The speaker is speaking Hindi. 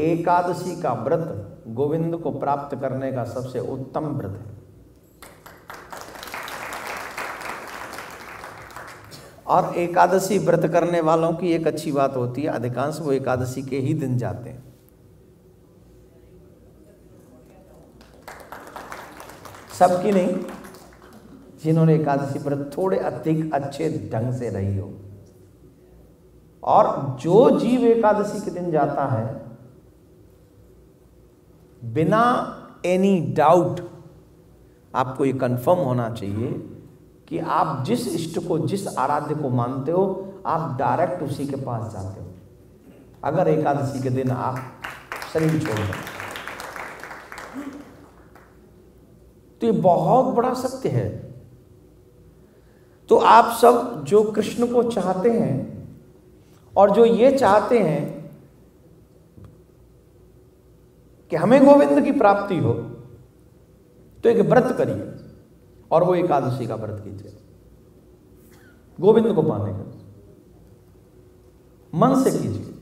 एकादशी का व्रत गोविंद को प्राप्त करने का सबसे उत्तम व्रत है। और एकादशी व्रत करने वालों की एक अच्छी बात होती है, अधिकांश वो एकादशी के ही दिन जाते हैं। सबकी नहीं, जिन्होंने एकादशी व्रत थोड़े अधिक अच्छे ढंग से रही हो। और जो जीव एकादशी के दिन जाता है बिना एनी डाउट आपको ये कंफर्म होना चाहिए कि आप जिस इष्ट को, जिस आराध्य को मानते हो, आप डायरेक्ट उसी के पास जाते हो। अगर एकादशी के दिन आप शरीर छोड़ दें। तो ये बहुत बड़ा सत्य है। तो आप सब जो कृष्ण को चाहते हैं और जो ये चाहते हैं कि हमें गोविंद की प्राप्ति हो तो एक व्रत करिए और वो एकादशी का व्रत कीजिए। गोविंद को पाने का मन से कीजिए।